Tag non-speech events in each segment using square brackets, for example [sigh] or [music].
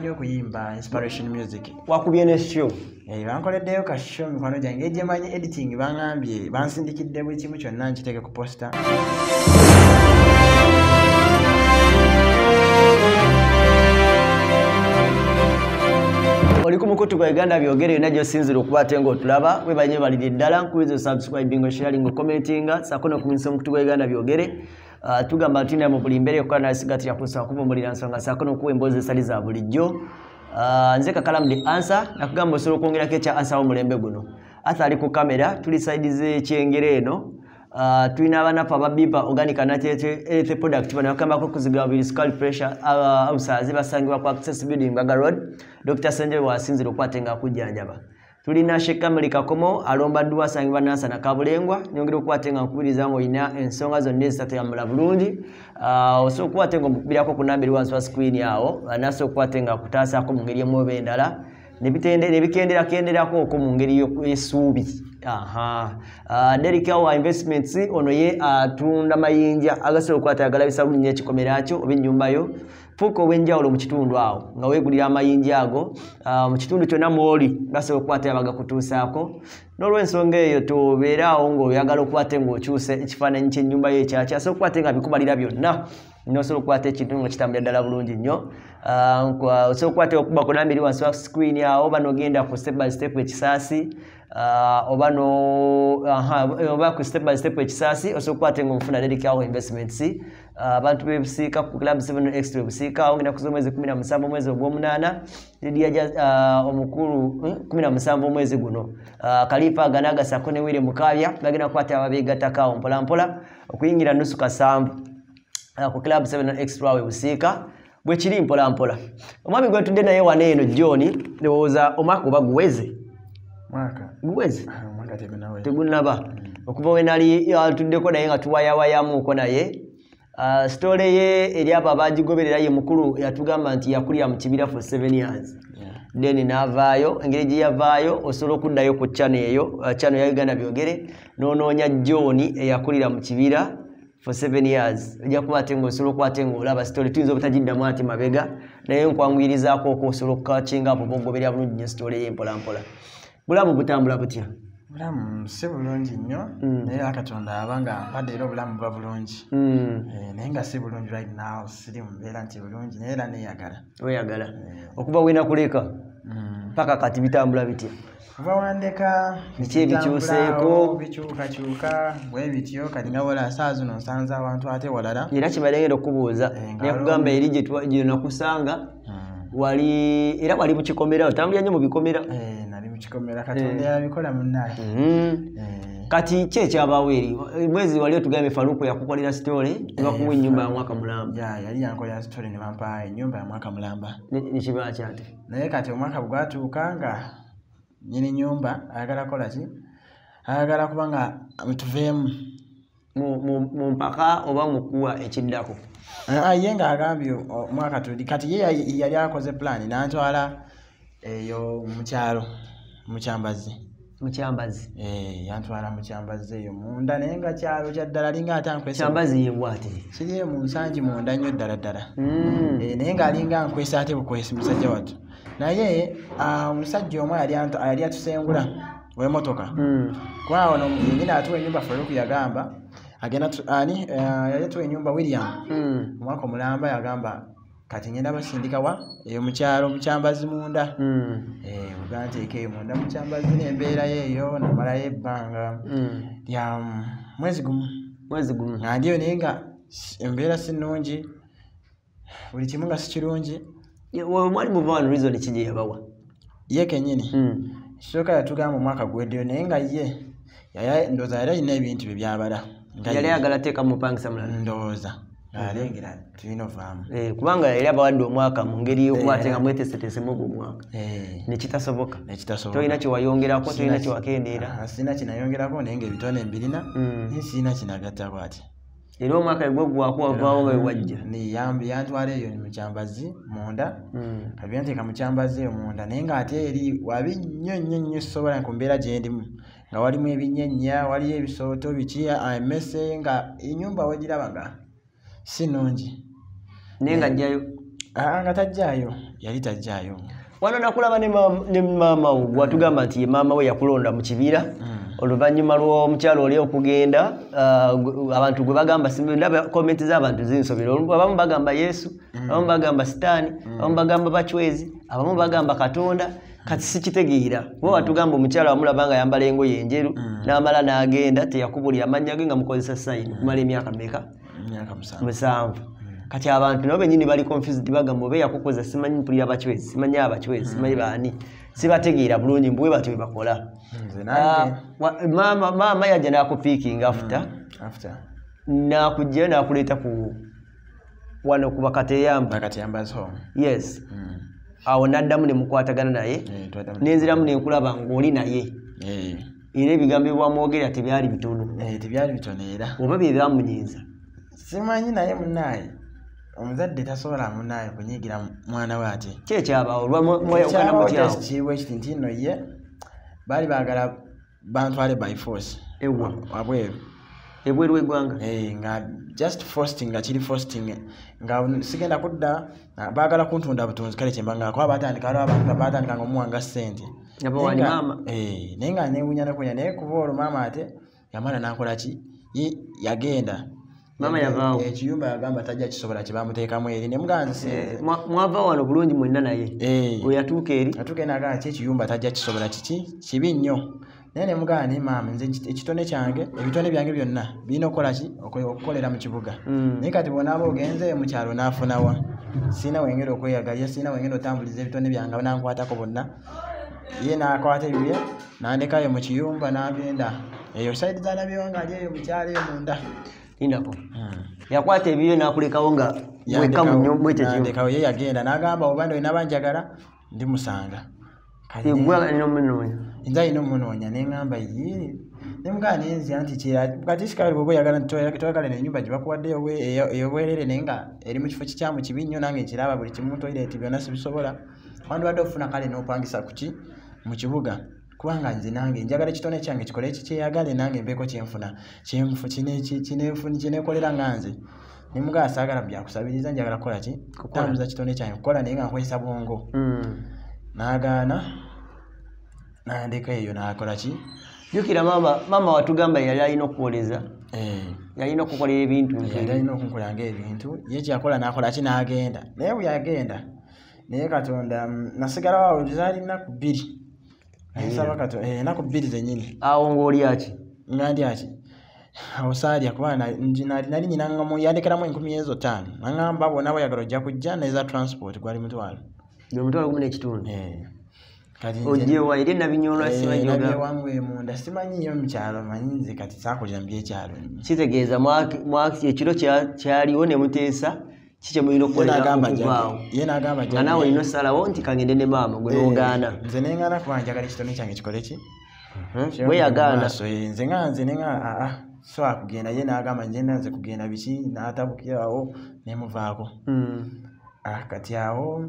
nnyo okuyimba inspiration music. Wakubye ne show Eh, bankoleddeyo ka show mikwano gyange gye manyi editing baŋambye bansindikidde buli kimu kyonna nkiteeke ku posta oli ku mukutu gwa uganda byogere yonna gyosinzira okuba ate ngaotulaba webanye baliri ddala nkubiza osubscribing sharing commentinga saako nokumanyisa omukutu gwa uganda byogere tugamba nti naye mu buli mbeera ekola nasigatira kusobola kuvumbulira nsonga saako nokuwa emboozi esali za bulijjo. Ah, nze kakalamu the answer nakugamba osobola okwongerako ekya answer w'omulembe guno. Asa ali ku kamera tuli saidi z'ekyengero eno. Uh, tulina abanafu ababipa organic anatete product bano bakambako okuzigula buli scal pressure obusazi basangibwa ku access building baga road. Dr senjebe wasinzira okukwate nga akujjanjaba tulina shekameli kakomo alomba ddu asangibwa nansa nakabulengwa nyongera okukwate nga nkubiriza nga olina ensonga zonna ezitatambula bulungi. Osobola okukwate nga omukubirako ku nambiri wansi wa screen awo nasobola okukwate nga akutaasako mu ngeri emu oba endala nebikenderakenderako okwo mu ngeri y'essuubi derikawa investments ono ye atunda uh, mayinja. Agasobola okukwata agalabisa bulungi ekikomera kyo oba ennyumba yo fuuka obwenjawulo mu kitundu awo nga weegulira amayinja ago mu kitundu kyonna mwoli basobola okukwata bagakutuusaako n'olwensonga eyo tobeeraawo ng'oyagala okukwate ng'okyuse ekifaananyi ky'ennyumba yo ekyakya asobola okukwate nga bikubalira byonna. Nosobola okukwata ekintu nga kitambulira ddala bulungi nnyo. Osobola okukwata okuba ku nambiri wansi wa screen awo oba nogenda ku step by step ekisaasi oba oba ku step by step ekisaasi osobola okukwata nga omufuna dedicawo investments abantu bebusiika ku club 7 extra busiika awo ngenda kuza omwezi 17 omwezi ogw'omunaana lidia ja ah, omukulu eh, 17 omwezi guno. Ah, kalifa gana agasako newire mukabya bagenda kukwata ababeegattako mpolampola okuyingira nusu kasanvu Ah, ku club 7 extra we busiika bwekiri mpolampola. Omwami gwetudde naye wano eno john ndowooza omwaka oba guweze? Guweze? Ah, tegunaba okuva we nali atuddeko naye nga tuwayawayamuuko naye sitole ye eri abo abagigoberera ye mukulu yatugamba nti yakulira mu kibira for 7 years. Then n'avaayo engeri gye yavaayo osobola okuddayo ku chano eyo uh, chano ya uganda byogere n'onoonya john eyakulira mu kibira for seven years. Ojja kuba ate ngaosobola okuba ate ngaolaba sitole tuyinza obutagiddamu ati mabega naye nkwanguyirizaako oko osobola okukakinga apo bogoberera bulungi nyo sitole ye mpolampola bulamu butambula butya obulamu si bulungi nnyo Mm. naye era katonda abanga mpadde era obulamu buba bulungi. Mm, Eh, naye nga si bulungi right now siri mu mbeera nti bulungi naye era neeyagala. Weyagala okuba wina kuleka Mm. paka kati bitambula bitya? Kuva wandeka Biki ebikyuseeko? bitambulawo, bikyukakyuka bwe bityo kati nga wala saa zino nsanze abantu ate walala. Era kibalengera okubuuza Eh, nga nekugamba eri gye nakusanga wali era wali mukikomera otambulira nnyo mu bikomera Eh, nali mukikomera katonda yabikola munnaye Mhm. Eh, kati ki ekyabaawo eri mwezi wali otugambye faluku yakukolera sitole nebakuwa ennyumba ya mwaka mulamba. Ya yali yankolera sitole ne bampa ennyumba ya mwaka mulamba. Nekiba kyate naye kati omwaka bwe gwatuuka nga nyini nyumba ayagala kola ki? Ayagala kuba nga tuveemu. Mu- mu mu mpaka oba mukuwa ekiddako? Ye ng'agambye omwaka tuli kati ye yali akoze pulaani n'antwala eyo mukyalo mukyambazi. Mukyambazi. Eh, yantwala mukyambazi eyo munda naye nga kyalo kya ddala linga ate ankwese. Kyambazi yebwate kiri mu nsangi munda nnyo ddala ddala. Mm. Eh, naye ng'alinga nkwese ate bukwesi musajja wattu. Naye ah, omusajja omu yali atusengula w'emmotoka. Mm. kuba ono yengine atuwa ennyumba feruku yagamba agenda ani eh, yali atuwa ennyumba william. Mm. omwaka omulamba yagamba kati ngenda basindika wa? Eyo mukyalo mukyambazi munda. Mm. oga nteeka eyo munda mukyambazi nembeerayo eyo namalayo ebbanga. Lya mm, mwezi gumu. Mwezi gumu. Nga ndiyo naye nga embeera si nnungi. Buli kimu nga si kirungi. Mwali muva wano reason ki gye yabawa? Ye kenyini kisooka yatugamba omwaka gweddeyo naye nga ye ndowooza yali alina ebintu bye byabala. Yali ayagala teeka mupangisa mulala. Ndowooza ng'alengera tulina ovaamu. Eh, kubanga yali abawadde omwaka mu ngeri yokuba ate nga mweteeseteesemu ogwo omwaka. Eh, nekitasoboka tolina kyewayongerako tolina kyewakendeera. Sirina kinayongerako naye ngaebitone mbirina Mm. naye sirina kinagattako ati era omwaka egwogwako wavaawo nga wewajja yambi yantwala eyo mukyambazi munda. Mm. kabyanteeka mukyambazi eyo munda naye ngaate eri wabi nnyo nnyo nnyo sobola ku mbeera gyendimu nga walimu ebinyenya waliyo ebisooto biki emmese nga enyumba wegiraba nga si nnungi. Naye nga ajjayo. Ah, nga tajjaayo. Yali tajjaayo. Wano nakulaba ne maama- wo gwatugamba nti ye maama we yakulonda mu kibira. Oluvannyuma lw'omukyalo oli okugenda ah, abantu gwe bagamba ndaba komenti z'abantu zinsobera. Abamu bagamba yesu abamu bagamba sitaani abamu bagamba bacwezi abamu bagamba katonda. Kati sikitegeera. Kuba watugamba omukyalo wamulaba nga yambala engoye enjeru n'amala n'agenda teyakubulira. Amannya ge nga mukozesa sayini kumala emyaka meka musanvu. Kati abantu nabo benyini bali confused bagamba oba yakukoza simanyi mpulira abacwezi simanyi abacwezi simanyi baani sibategeera bulungi mbwe batyo bwe bakola. Nze Ah, maama yajja n'akupiikinga after. N'akujjayo n'akuleeta ku wano ku bakateyamba. Yes. Awo n'addamu ne mukwatagana naye. Nenziramu nenkulaba ng'oli naye. Era ebigambo tebyali bitono. Eh, tebyali bitono oba bye byamunyiiza simanyi naye munaaye omuzadde tasobola munaaye kunyiigira mwana we ate. Kyekyabaawo olwamwayawukana Ekyabawo mutyawo just kiriwo ekiti nti nno ye baali baagala bantwale by force. Wabweru. Ebweru w'eggwanga? Eh, nga just fosting nga kiri fosting nga sigenda kudda baagala kuntunda butunzi. Kale kyemba nga kuba batandika waliwo abantu nga batandika nga omuwanga ssente. Naye nga- eh, naye nga newunya nekunya naye kuba olwo maama ate yamala nakola ki? Ye- yagenda Maama yavaawo. ekiyumba yagamba tajja kisobola kyebamuteekamu eri nemugaa nzisinze Mwa- mwava wano bulungi mwenna naye. We yatuuka eri. Atuke nagaa ki ekiyumba tajja kisobola kiki kibi nnyo. Naye nemugaa ni maama nze ekit- ekitone kyange ebitone byange byonna birina okukola ki? Okwe- okukolera mu kibuga. Mm. naye kati bwonaaba ogenze mu kyalo naafunawa sirina wengenda okweyagalya sirina wengenda otambuliza ebitone byange nankwatako bonna. Ye nakwata ebibye nandekayo mu kiyumba nagenda. Eyo saidi zanabyewo nga ali eyo mukyalo eyo munda lindako yakwata ebibyo n'akulekawo nga weka mu nyo- mwekyo kimu yandekawo ye yagenda nagamba oba ndolina banjagala ndimusanga nze alina omunoonya neŋŋamba ye nemugaa nenzira nti kati sikali bwoba oyagala nenyumba gyebakuwadde ey'obwe- eyo- ey'obwerere naye nga eri mu kifo kikyamu kibi nnyo nange nkiraba buli kimu toilet byonna sibisobola. Wandibadde ofuna kale n'opangisa kuki mu kibuga kubanga nze nange njagala ekitone kyange kikole eki kyeyagale nange mbeeko kyenfuna. Kineekolera nga nze. Nemugaa saagala byakusabiriza njagala kukola ki? Kutambuza kitone kyange kukola naye nga nkozesa bwongo. Mm. n'agaana n'andeka eyo n'akola ki? Jjukira maama maama watugamba yali alina okuwoleza. Eh, yalina okukolera ebintu yali alina okunkola ngaebintu ye kyakola n'akola ki? N'agenda. Naye bwe yagenda naye katonda mm, nasigalawo zaali nnaku bbiri nsaba katonda eh, ennaku bbiri zennyini awo ng'oli aki? Nga ndi aki? Awo saalya kuba nali nyinangamu yandekeramu enkumi ezo ttaano. Naŋŋamba bwonna bweyagala ojja kujja neza transport gwali mutwalo. Ge mutwalo gumu n'ekitundu. Eh, kati nze- ogyewa eri nabinyolwa Eh, simanyi nabye gyogamba wangu emunda simanyiyo mukyalo manyi nze kati saakulira mu byekyalo kitegeeza ekiro kya- kyaliwo ne muteesa kikye mulina Ye okukolera n'agamba okuvaawo jjake- ye n'agamba nga naawe olina osalawo nti kangende ne maama gwe n'ogaana. nze neŋŋaana kuba njagala ekitone kyange kikole ki? Bwe yagaana. Maaso, eh, nze nga nze nenga aa so akugenda ye n'agamba ngenda nze kugenda biki? N'atabukirawo nemuvaako Mm. Ah, kati awo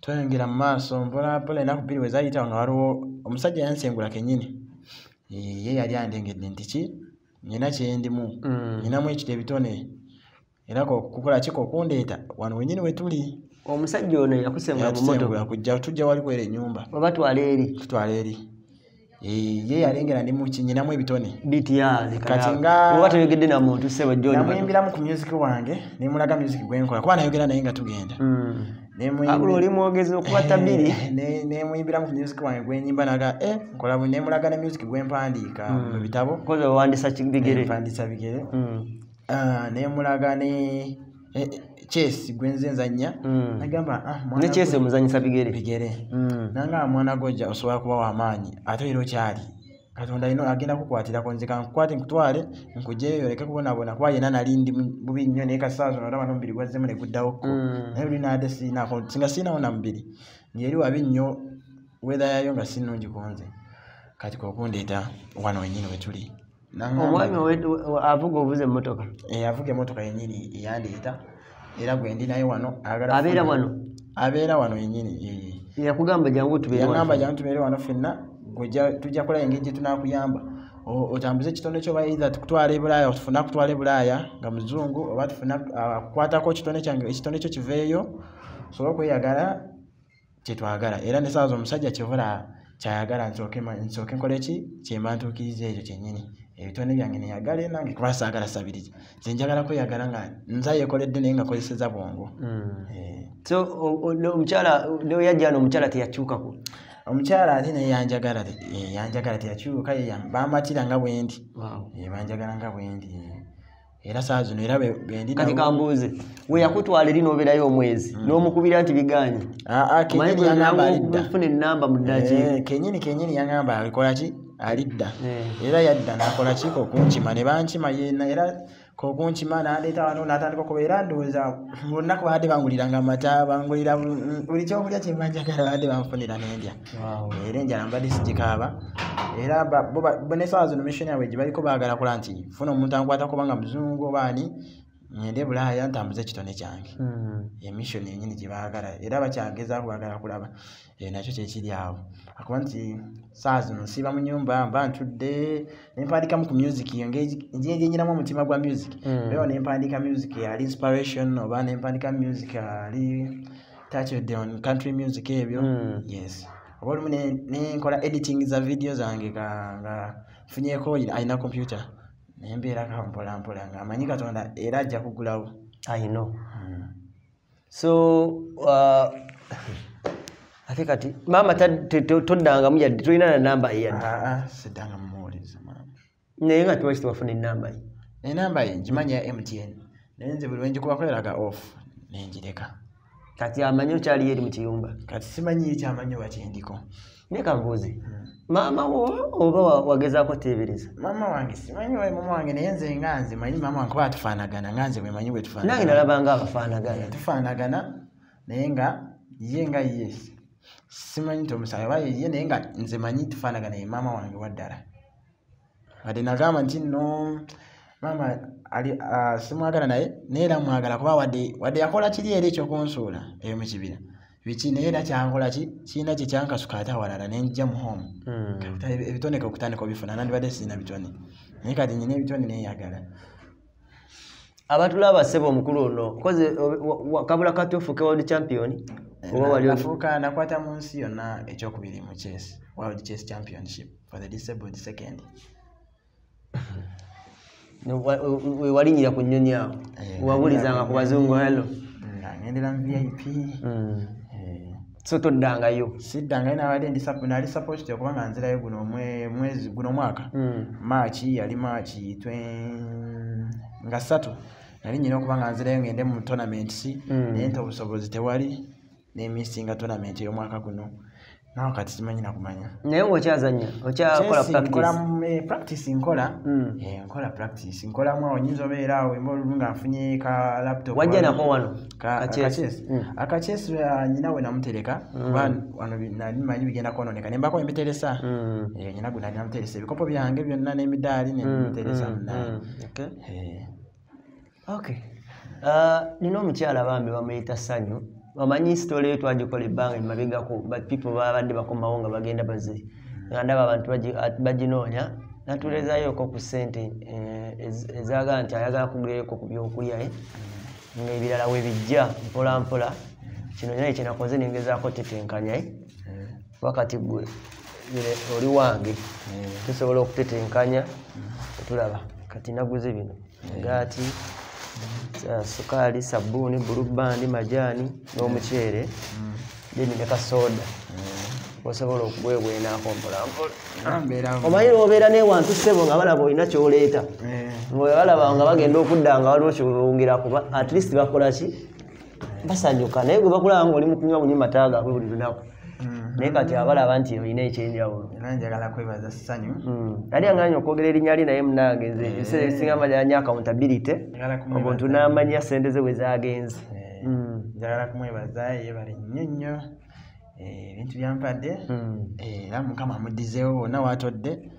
tweyongera mu maaso mpolampola ennaku bbiri we zayitawo nga waliwo omusajja yansengula kennyini. Eh, ye yali andengedde nti ki? Nina kyendimu Mm. ninamu ekito ebitone era ko- kukola ki kokundeeta wano wenyini we tuli. Omusajja ono yakusengula mu moto yatusengula kujja tujja wali kwera ennyumba. Oba twala eri? Tutwala eri. Ye yalengera ndi muki nyinamu ebitone. Kati nga- oba toyogedde na muntu sebo john namuyimbiramu ku music wange nemulaga music gwenkola kuba nayogera naye nga tugenda. Mm. Nemuyimbi- abula oli mwogezi okuba [laughs] tabiri. Ne- nemuyimbiramu ku music wange gwenyimba naga eh, nkola nemulaga ne music gwempandiika mu bitabo. Koza owandisa bigere mpandisa bigere Mm. Ah, nemulaga ne eh, chess gwenze nzanya Mm. nagamba ah, mwana ne kyese gwe- muzanyisa bigere bigere Mm. nanga mwana gojja osobola kuba wamaanyi ate era okyali katonda alina agenda kukwatirako nze kankukwate nkutwale nkugyeyo oleke kubonabona kuba yena nali ndi bubi nnyo naye kasaazo nolaba nomubiri gwazzemu ne guddawoko Mm. naye buli naate siinako singa siinawo na mubiri ngeri wabi nnyo weather yayo nga si nnungi ku nze kati kokundeeta wano wenyini we tuli Nangamba- omwami avuga ovuza emmotoka. Eh, avuga emotoka yenyini eyandeeta era gwe ndi naye wano abeera wano? Abeera wano yenyini eh. yakugamba jangu tubeere yagamba wano. jangu tubeere wano ffenna tujja kulaba engeri gye tunakuyamba otambuze ekitone kyo oba either tukutwala ebulaaya tufuna kutwala ebulaaya nga muzungu oba tufuna ah, kukwatako ekitone kyange ekitone kyo kiveeyo sobola okweyagala kyetwagala era nesaawa omusajja kivula kyayagala nsooke ma- nsooke nkole ki? Kyemba ntuukiriza ekyo kyennyini ebitone byange neyagale nange kuba saagala sabiriza nze njagala kweyagala nga nza yekoledde naye nga kozeseza bwongo. Eh, so omukyala ne yajja wano omukyala teyakyukako omukyala ate naye yanjagala eh, yanjagala teyakyuka bamatira nga bwendi Eh, banjagala nga bwendi era saa zino era be- bendi kati nabo- kambuuze we yakutwala eri n'obeerayo omwezi n'omukubira nti biganye Ah, ah, kenyini yangamba alidda. funa enamba mu ddaki Eh, kenyini kenyini yangamba alikola ki alidda. Eh. era yadda nakola ki kokunkima? Ne bankima yena era kokunkima nandeeta wano natandika okuba era ndowooza mu lunaku baadde banguliranga amata bangulira bu- buli kyokulya kyemba njagala baadde banfunira nendya. Era enjala mbadde sigikaaba era bo nesawa zino missionary gye baliko baagala kola nti funa omuntu ankwata kubanga muzungu obaani ngende bulaaya ntambuze ekitone kyange. Emission yenyini gyebaagala era bakyangezaako baagala kulaba Eh, nakyo kyekiri awo. Akuba nti saa zino nsiiba mu nyumba mba ntudde nempandikamu ku music yo ngyenyenyinamu omutima gwa music. Mm. bewo nempandika music ali inspiration oba nempandika music ali touched on country music ebyo. Mm. yes. Oba olumu ne- nenkola editing za video zange nga nfunyeko alina computer nembeerako mpolampola nga amanyi katonda era ajja kugulawo. I know. Mm. so uh, ate kati maama toddangamu yadde tolina na namba ye yadde? Ah, ah, siddanga mumuwuliza maama. Naye nga tewaki tewafuna enamba ye. Enamba ye ngimanyi ya mtn naye nze buli lwenjikubako eraga off nenjireka kati amanyi okyaliyo eri mu kiyumba? Kati simanyi kyamanyi oba kyendiko naye kanbuuze maama wo oba wa- wagezaako teebereza? Maama wange simanyi we mama wange naye nze nga nze manyi maama wange kuba tufaanagana nga nze bwemanyi bwe nange tufaanagana nalabanga abafaanagana. Tufaanagana naye nga ye nga ye. Simanyi nti omusayi oba yeye naye nga nze manyi tufaanagana ye maama wange waddala. Wadde nagamba nti no maama ali simwagala naye naye era mwagala kuba wadde wadde yakola kiri era ekyokunsuula eyo mu kibira biki naye era kyankola ki? Kirina kye kyankasuka ate awalala nenjja mu home. Mm. Kakuta ebi- ebitone kokutandika obifuna nandibadde sirina bitone. Naye kati nyina ebitone neyagala abatulaba ssebe omukulu ono koze kabula kati ofuuke world champion oli- nafuuka nakwata mu nsi yonna ekyokubiri mu chess world chess championship for the disabled second. [laughs] Ne- wa- we walinyira ku nnyonyi awo. Eh, wabulizanga ku bazungu hello nga ngendera mu vip Mm. Eh, so toddangayo? Sidda nga nabadde nali supposed okubanga nzirayo guno mwezi guno mwaka. Mm. maachi yali twen- nga ssatu. Nali nyina okuba nga nzirayo ngende mu tournaments Mm. naye nti obusobozi tewali nemisinga tournament ey'omwaka guno nawe kati simanyi nakumanya naye ngaokyazanya okyakola Chess nkola eh, practice nkola. Mm. Eh, nkola practice. Nkolamu awo nyinza obeera awo emba olumu nga nfunye ka laptop wajja wano. nako wano? Akachess uh, nyina we namutereka. Kuba wano bi- nali manyi bigenda kwononeka. Nembako embiteresa Mm. Eh, nyina gwe nali namuteresa. Ebikopo byange byonna n'emidaali nemuteresa munaye okay. Okay. Ah, nina omukyala bambi bamuyita sanyu bamanyi sitole eyo twagikola ebbanga emabegako people babadde bakomawo nga bagenda bazi nga ndaba abantu baginoonya natulezaayoko ku sente eh, ez- ezagala nti ayagala kuguleyoko ku byokulya eh, ngaebirala we bijja mpola mpola. Kino naye kyenakoze nengezaako tetenkanya eh. eh, wakati gwe oli wange eh, tusobola okutetenkanya tetulaba. Kati naguze bino. Ngaati sa- sukaali sabbuuni bulubandi majaani n'omuceere then ne kasoda osobola okuwebwenaako mpolampola ah, lwobeera newantu ssebo nga balaba olina kyoleeta? Eh, nga balaba nga bagenda okudda nga waliwo kyobongera kuba at least bakola ki? Basanyuka naye gwe bakulaba ngaoli mukunywa bunyi mata gaabwe buli lunaku. mm. Naye kati abalaba nti olina ekyenjawulo. Era njagala kwebaza ssanyu. Ali anganya okwogera erinnya lye naye munange nze? Ebiseera ebisinga manya accountability omuntu n'amanya sente ze bwe zagenze Eh, njagala kumwebaza yebale nnyo nnyo. Eh, ebintu byampadde. Mm. Eh, era mukama amuddizeewo wonna watodde.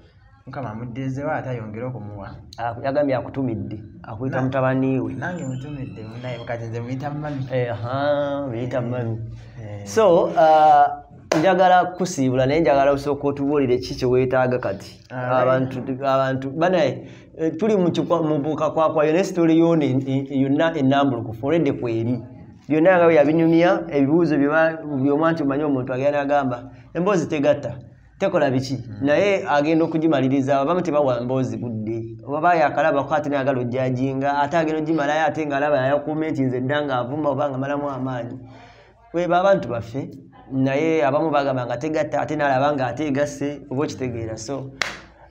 Mukama amuddizeewo ate ayongere okumuwa yagambye akutumidde akuyita mutabani we. nange mutumidde munaye kati nze muyita mami Eh, biyita mami Eh, so ah, njagala kusiibula naye njagala osooka otubuulire ki kyeweetaaga kati? Abantu banaye eh, tuli mu bukakwakwayo ne sitori yoona en- en- yonna ennambulukufu olwedde kweri. Byonna nga bwe yabinyumya ebibuuzo byomwa nti omanyi omuntu agenda agamba emboozi tegatta tekola biki? Naye agenda okugimaliriza abamu tebawa mboozi budde. Oba yakalabako ate nayagala ojjajinga ate agenda ogimalayo ate ngaalaba yakomenti nze dda ngaavuma oba nga malamu amaanyi weba abantu baffe naye abamu bagamba nga tegatta ate nalaba nga ate egasse oba okitegeera. So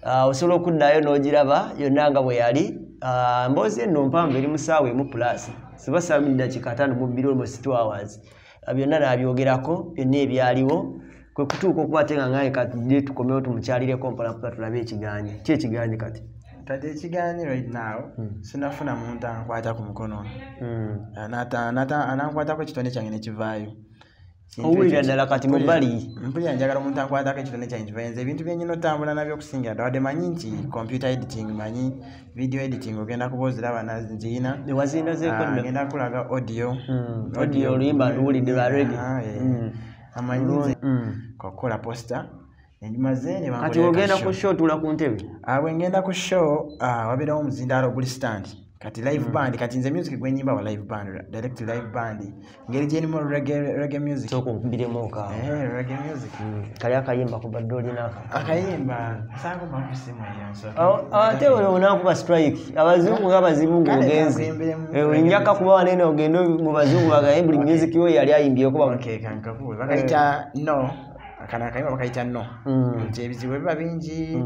ah, osobola okuddayo n'ogiraba yonna nga bwe yali. Ah, mboozi enno mpanvu eri musaawa emu plus. Sibasabiri dakiika ataano mu bbiri almost two hours. Ah, byonna nabyogerako byonna ebyaliwo. Kwe kutuuka okuba ate nga ngaye kati tukomewo tumukyalireko mpolapola tulabe ekiganye. Ki ekiganye kati? Kati ekigaanyi right now sinafuna muntu ankwata ku mukono. Mm. Anata- anankwatako ekitone kyange nekivaayo Owulira ddala kati mu mpulira- njagala omuntu ankwatako ekitone nze ebintu byenyina otambula nabyo okusingira ddala wadde manyi nti computer editing manyi video editing ogenda kuba oziraba nno ngenda kulaga audio. Mm, audio. oluyimba nduwulidde lwa ready. Ah, eh. Mm. amanyi nze Mm. kukola posta kati ogenda ku show tula ku ntebe. Ah, bwe ngenda ku show ah, wabeerawo omuzindaalo oguli stand kati live band kati nze music gwenyimba wa live band direct live band. Ngeri gyerimu reggae reggae music. Okaawo Eh, reggae music. Kali akayimba kubadde olinako akayimba saagomba kusimu eyo nsooke. ate olwo onakuba strike. Abazungu nga bazibu Kale ngaogenze kakuyimbiremu njaka kuba wanene ogende mu bazungu bagaye buli music we yali ayimbyeko ba Okay, kankakuwe bakayita no. Akana akayimba bakayita no. Mm. nti ebizibu biba bingi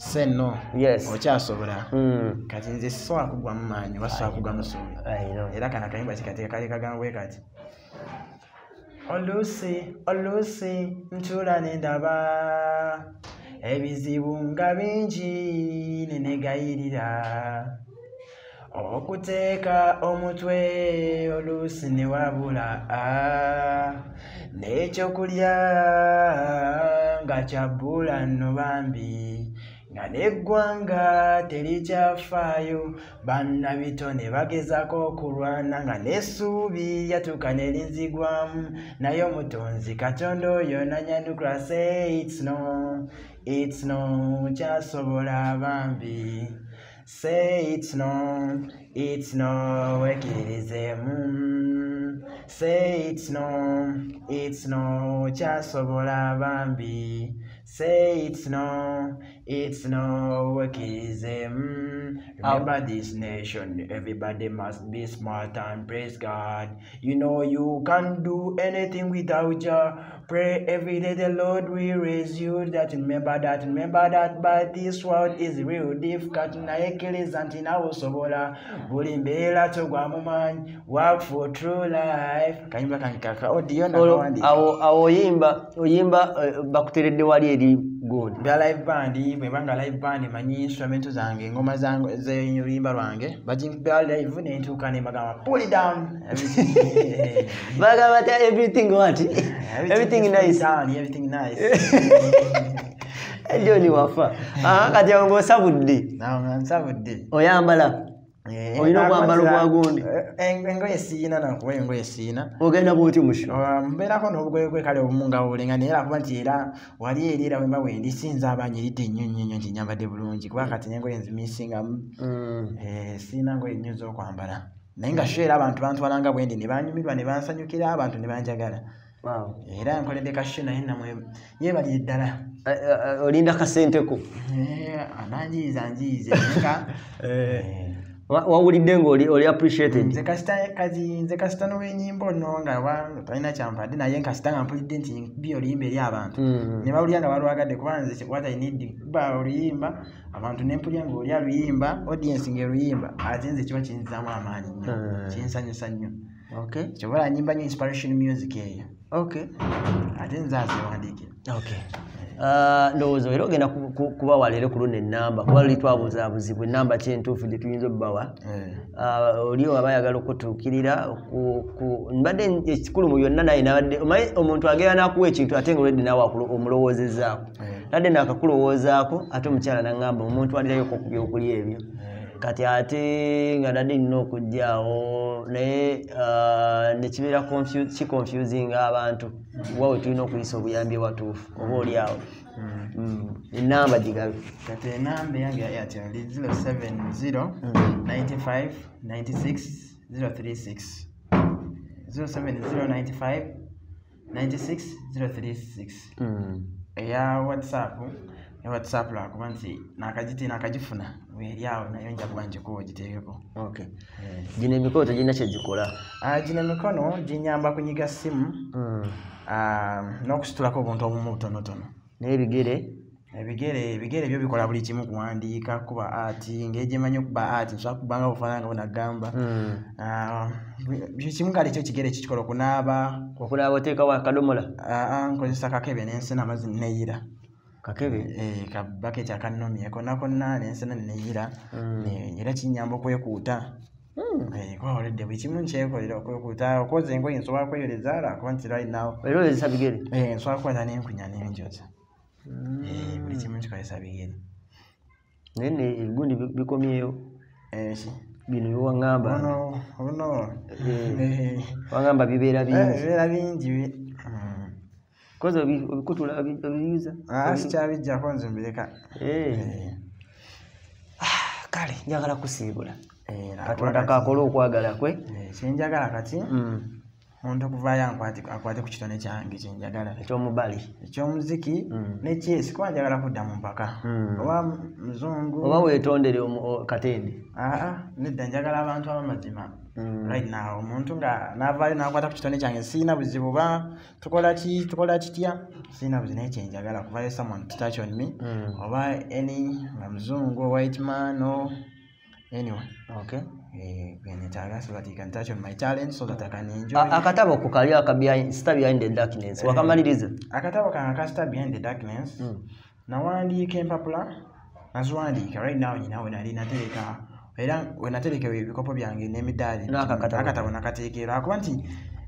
Mm. se no Yes. okyasobola Mm. kati nze sisobola kugwamu maanyi oba sisobola kugwamu suubi I know. era kana akayimba kikateeka kali kagambwe kati oluusi oluusi ntula nendaba ebizibu nga bingi nenegayirira okuteeka omutwe oluusi ne wabula ah, n'ekyokulya nga kyabbula nno bambi nga n'eggwanga terikyafaayo bannabitone bagezako okulwana nga n'essuubi lyatuuka ne linzigwamu naye omutonzi katonda oyo nanyandukula say its no its no kyasobola bambi. Say it's no it's no wekkiririzemu say it's no it's no kyasobola bambi. Say it's no it's no wekkiririzemu remember this nation everybody must be smart and praise god. You know you can't do anything without Jah. pray every day the lord will raise you. That remember that remember that. But this world is real difficult. Naye kkiriza nti nawe osobola buli mbeera togwamu maanyi work for true life. Kayimba kange kaka Olwo- nakawandika awo awo oyimba oyimba eh, bakuteredde wali eri gundi bya live band bwebanga live band manyi instrumento zange engoma zange zoluyimba lwange. Bagimba live nentuuka nembagamba pull down. [laughs] Bagamba ti everything what? [laughs] Everything nice. everything nice. [laughs] John wafa Ah, kati awo nga nsabudde oyambala Olina okwambala nakwatira- ogwa gundi. Eh, engoye siina nakuba engoye siina. Ogenda bwoti musho mbeerako n'obugoyegwe kale obumu nga bulinga naye era kuba nti era wali eri era wemba wendi sinza abanyi eridde nnyo nnyo nnyo nti nyambadde bulungi kuba kati n'engoye nzimisingamu Eh, siina ngoye nnyo z'okwambala. Naye nga sho era abantu bantwalanga bwendi ne banyumirwa ne bansanyukira abantu ne banjagala. Era nkoledde kasho naye namwe yeebalire ddala. Olinda kasenteko Eh, ananjiyiza njiyize nga [laughs] wawulidde ngaoli oli appreciated nze kasita n'ow'enyimba ono nga talina kyampadde naye nkasita nga mpulidde nti bi oluyimba eri abantu. Mm. ne bawulira nga balwagadde kuba nze what I need kuba oluyimba abantu ne mpulira nga oli aluyimba audience ng'eruyimba ate nze kiba kinzizaamu amaanyi nnyo Mm. kinsanyusa nnyo. Kyobola nyimba nnyo inspiration music eyo. Ate nze azewandiikira okay ndowooza era ogenda ku- ku- kubawa leero ku luno ennamba kuba luli twabuzaabuzibwa ennamba ki entuufu gye tuyinza obbawa Ah, oli aba ayagala okutuukirira ku- ku- mbadde ekikulu mu byonna naye nabadde omanyi omuntu agenda n'akuwa ekintu ate nga olwedde naawe omulowoozezaako nadde naakakulowoozaako ate omukyala naŋŋamba omuntu alirayoko ku byokulya ebyo kati ate nga nadde nina okujjaawo naye ah, nekibeera confu- kiconfusinga abantu wawe tulina okuyisa obuyambi ewatuufu oba oli awo Mm. Mm. enamba gigabe kati enamba yange ya airtel ndi 070 Mm. 95 96 036 070 95 96 036 Mm. eya whatsapp ya whatsapp lwakuba nti nakagiti nakagifuna eri awo nayo nja kuba njikuwa giteekeko okay gino emikolo tegirina kyegikola Ah, gino emikono ginyamba kunyiga simu Mm. ah, n'okusitulako obuntu obumu butonotono naye ebigere ebigere byo bikola buli kimu kuwandiika kuba ati ngeri gyemanyi okuba ati nsobola kubanga bufaananga bunagamba Mm. Ah, buli kimu kale ekyo ekigere kikikola okunaaba. Okunaaba oteekawo akadomola? Nkozesa kakebe n'ensena amazzi neyira kakebe Eh, ka baketi akanomye konna konna n'ensena neyira Mm. Era kinyamba okwekuuta. Eh, kuba oledde buli kimu nkyekolera okwekuuta okwoza engoye nsobola kweyoleza lwakuba nti right now. Era oyozesa bigere Eh, nsobola kukwata n'enkunya n'enjoza Eh, buli kimu nkikozesa bigere naye ebigundi bi- bikomyeyo Eh, bino byewaŋŋamba Eh. Eh, waŋŋamba bibeera eh, bingi. bibeera bingi bi- Mm. Kozi obi- obikutula obi- obiyuza Ah, sikyabijjako nze mbireka Eh. Eh, kale njagala kusiibula eh, katonda kakole okwagala kwe. Eh, kyenjagala kati? Mm. omuntu okuvaayo akwate ku kitone kyange kyenjagala ekyomubali. Ekyomuziki? Mm. nekyesi kuba njagala kudda mu mpaka. Mm. oba muzungu? Oba weetondere katende. Aa nedda njagala abantu abamazima. Right now omuntu nga navaayo nakwata ku kitone kyange siina buzibu ba tukola ki tukola kitya? Siina buzibu naye kyenjagala kuvayo someone to touch on me. Mm. oba any nga muzungu white man or anyway Okay. eh, gwenetaaga so that he can touch on my talent so that I can enjoy. A- akatabo ku kali aka behind- star behind the darkness wakamaliriza akatabo kange kasita behind the darkness. Mm. nawandiika empapula naziwandiika. Right now nyina wenali natereka era wenatereka ebikopo byange n'emidaali akatabo nakateekera akuba nti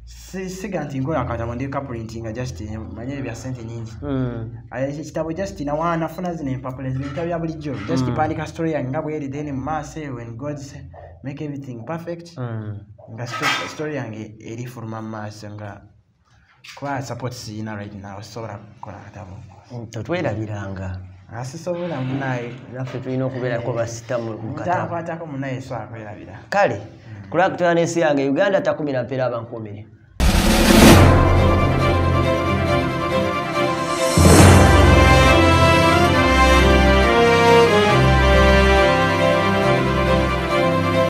si- siga nti nkola akatabo ndi kaprintinga just manye ebya sente nyingi Mm. Ekyo ekitabo just nawa nafuna zino empapula ebitabo bya bulijjo just Mm. pandika story yange nga bweri then mu maaso eyo when god say, make everything perfect Mm. nga sto- story yange eri fuluma mu maaso nga kuba support siina right now sisobola kukola akatabo tetwerabiranga asisobola munaye. Naffe tulina okubeerako basita mu mu katabo ntankwatako munaye so akwerabira kale kulwakutwala n'ensi yange uganda takumira mpeera abankumire